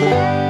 Bye.